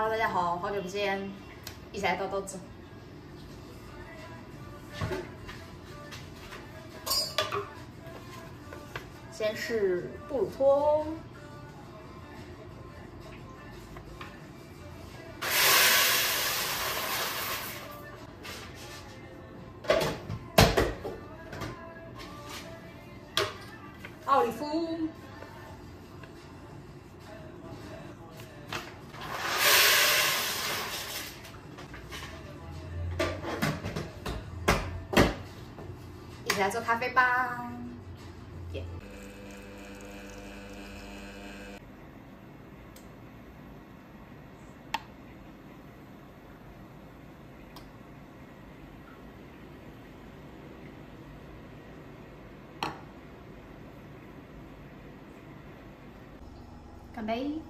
Hello，大家好，好久不见，一起来倒豆子。先是布鲁托，来做咖啡吧！干杯！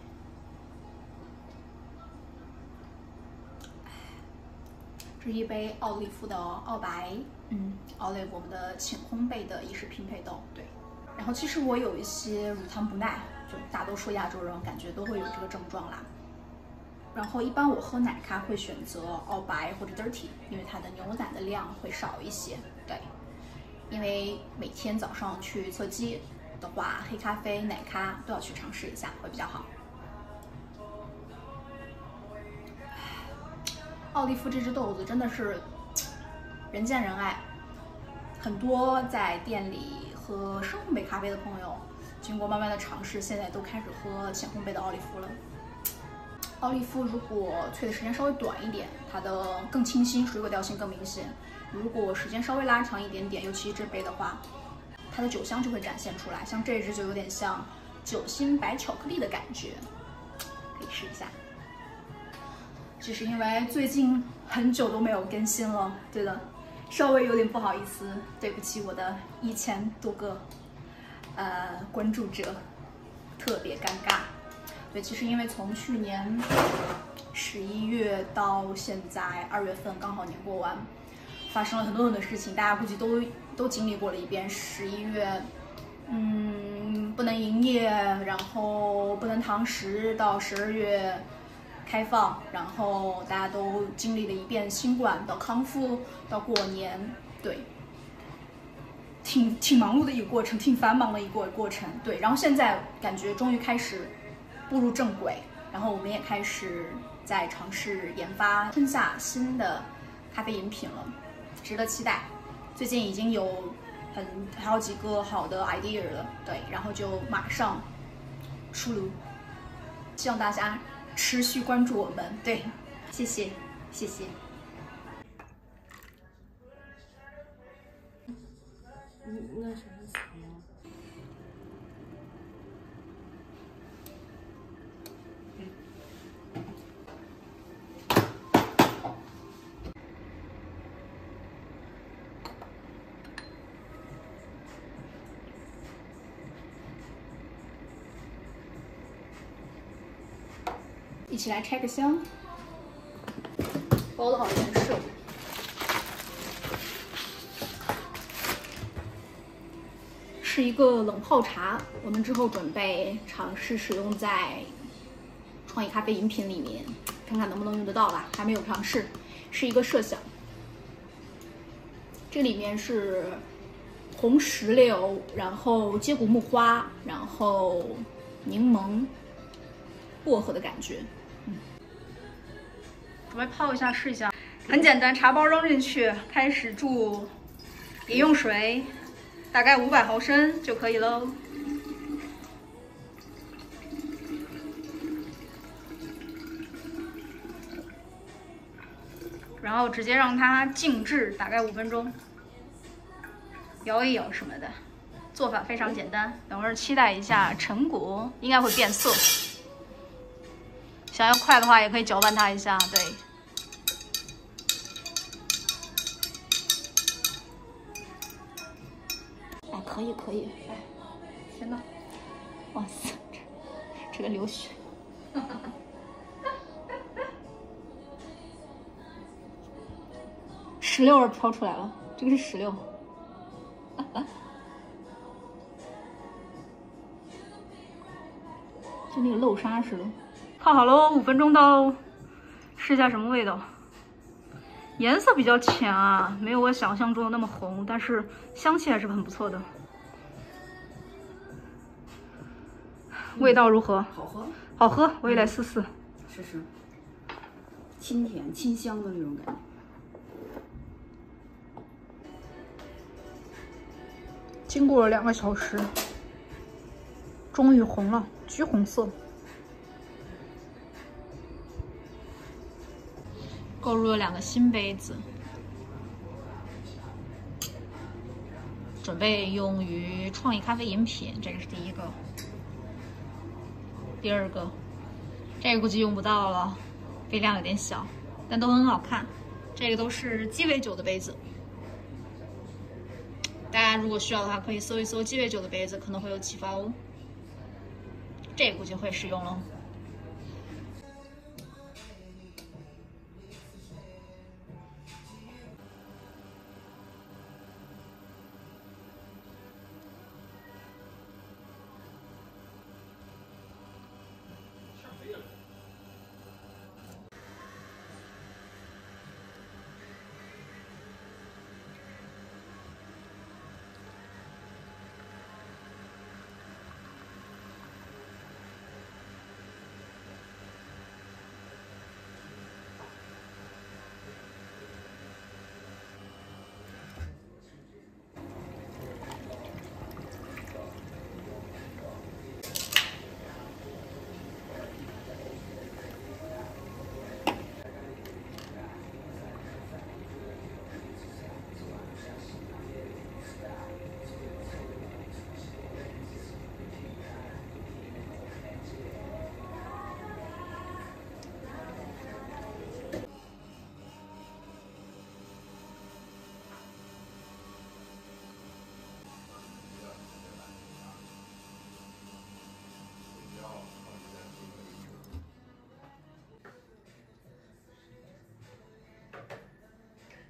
是一杯奥利夫的奥白，嗯，Olive 我们的浅烘焙的意式拼配豆，对。然后其实我有一些乳糖不耐，就大多数亚洲人感觉都会有这个症状啦。然后一般我喝奶咖会选择奥白或者 dirty，因为它的牛奶的量会少一些，对。因为每天早上去测肌的话，黑咖啡、奶咖都要去尝试一下，会比较好。奥利夫这只豆子真的是人见人爱，很多在店里喝深烘焙咖啡的朋友，经过慢慢的尝试，现在都开始喝浅烘焙的奥利夫了。奥利夫如果萃的时间稍微短一点，它的更清新，水果调性更明显；如果时间稍微拉长一点点，尤其这杯的话，它的酒香就会展现出来。像这支就有点像酒心白巧克力的感觉，可以试一下。只是因为最近很久都没有更新了，对的，稍微有点不好意思，对不起我的一千多个呃关注者，特别尴尬。对，其实因为从去年十一月到现在二月份，刚好年过完，发生了很多很多事情，大家估计都都经历过了一遍。十一月，嗯，不能营业，然后不能堂食，到十二月。开放，然后大家都经历了一遍新冠到康复到过年，对，挺挺忙碌的一个过程，挺繁忙的一个过程，对。然后现在感觉终于开始步入正轨，然后我们也开始在尝试研发春夏新的咖啡饮品了，值得期待。最近已经有很好几个好的 idea 了，对，然后就马上出炉，希望大家。持续关注我们，对，谢谢，谢谢。那什么起来拆个箱，包的好严实。是一个冷泡茶，我们之后准备尝试使用在创意咖啡饮品里面，看看能不能用得到吧，还没有尝试，是一个设想。这里面是红石榴，然后接骨木花，然后柠檬、薄荷的感觉。准备泡一下试一下，很简单，茶包扔进去，开始注饮用水，大概五百毫升就可以喽。然后直接让它静置，大概五分钟，摇一摇什么的，做法非常简单。等会儿期待一下成果，应该会变色。想要快的话，也可以搅拌它一下，对。哎，可以可以，哎，天呐，哇塞，这这个流血，石榴味飘出来了，这个是石榴，哈 哈就那个漏沙似的。泡好喽，五分钟到试一下什么味道。颜色比较浅啊，没有我想象中的那么红，但是香气还是很不错的。味道如何？好喝，好喝，我也来试试。试试，清甜清香的那种感觉。经过了两个小时，终于红了，橘红色。购入了两个新杯子，准备用于创意咖啡饮品。这个是第一个，第二个，这个估计用不到了，杯量有点小，但都很好看。这个都是鸡尾酒的杯子。大家如果需要的话，可以搜一搜鸡尾酒的杯子，可能会有启发哦。这个估计会使用了。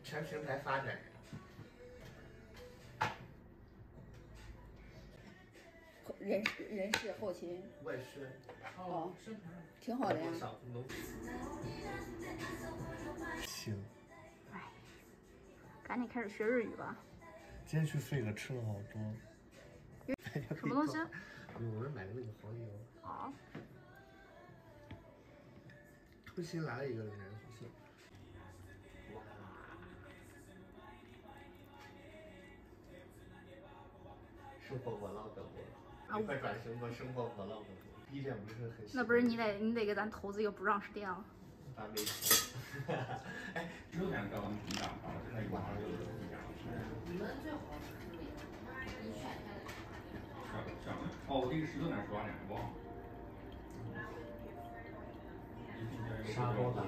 全平台发展。人事人事后勤外宣，哦，挺好的呀。行，赶紧开始学日语吧。今天去费格吃了好多。什么东西？我是买的那个蚝油。好。突新来了一个人，生活 vlog 播，快转型做生活 vlog 播。B 站不是很。那不是你得你得给咱投资一个不让是店了。咱没。哎，十六点到我们平档，然后现在一晚上就一点了。你们最好是你选一下。哦，我这个十六点十八点忘了。沙包大。